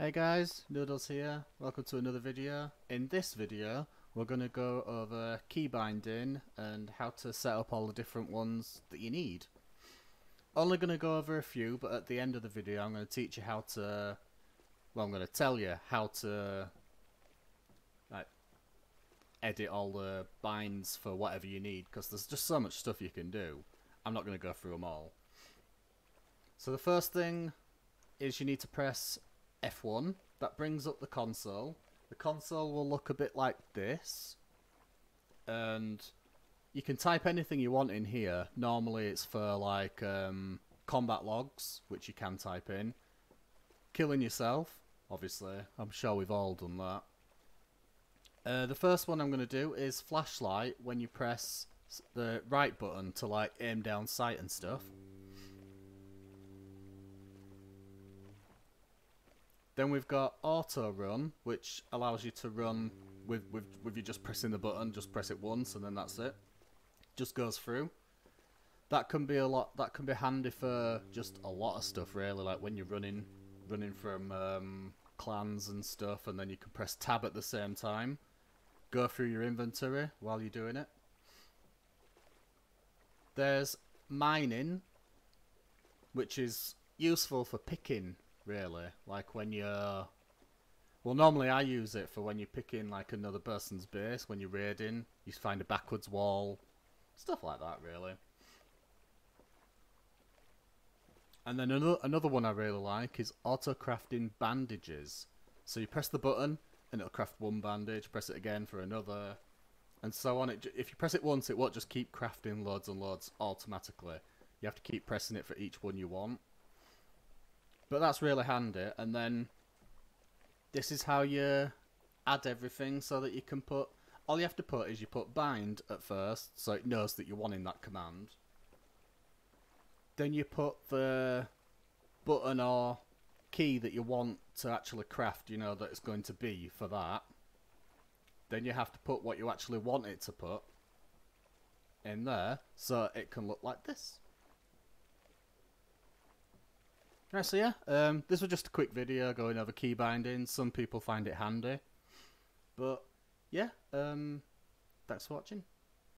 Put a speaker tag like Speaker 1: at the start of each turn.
Speaker 1: Hey guys, Noodles here. Welcome to another video. In this video, we're going to go over key binding and how to set up all the different ones that you need. Only going to go over a few, but at the end of the video, I'm going to teach you how to. Well, I'm going to tell you how to like edit all the binds for whatever you need, because there's just so much stuff you can do. I'm not going to go through them all. So the first thing is you need to press F1. That brings up the console. The console will look a bit like this. And you can type anything you want in here. Normally it's for like um, combat logs, which you can type in. Killing yourself, obviously. I'm sure we've all done that. Uh, the first one I'm going to do is flashlight when you press the right button to like aim down sight and stuff. Then we've got auto run, which allows you to run with, with, with you just pressing the button, just press it once and then that's it. Just goes through. That can be a lot, that can be handy for just a lot of stuff really, like when you're running, running from um, clans and stuff and then you can press tab at the same time. Go through your inventory while you're doing it. There's mining, which is useful for picking really. Like when you're... Well, normally I use it for when you're picking like another person's base, when you're raiding, you find a backwards wall, stuff like that really. And then another, another one I really like is auto crafting bandages. So you press the button and it'll craft one bandage, press it again for another, and so on. It, if you press it once, it won't just keep crafting loads and loads automatically. You have to keep pressing it for each one you want. But that's really handy. And then this is how you add everything so that you can put... All you have to put is you put bind at first, so it knows that you're wanting that command. Then you put the button or key that you want to actually craft, you know, that it's going to be for that. Then you have to put what you actually want it to put in there, so it can look like this. Right, so yeah, um, this was just a quick video going over key binding. Some people find it handy. But, yeah, um, thanks for watching.